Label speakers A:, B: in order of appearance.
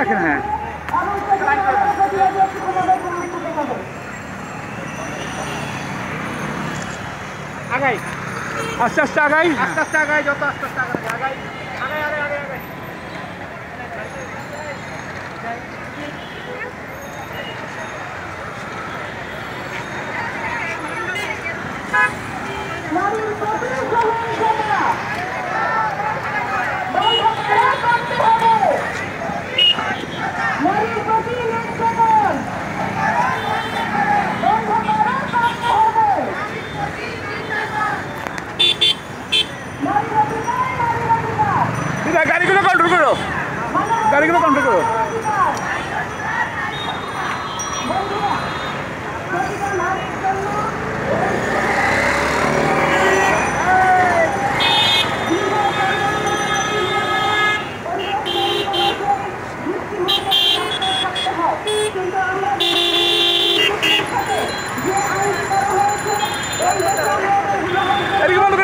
A: रखना है আগাই
B: আস্তে আস্তে আগাই আস্তে আস্তে আগাই যত আস্তে আস্তে আগাই
A: গাড়িগুলো কন্ট্রোল করো। গাড়িগুলো কন্ট্রোল করো।
C: এদিকে বন্ধ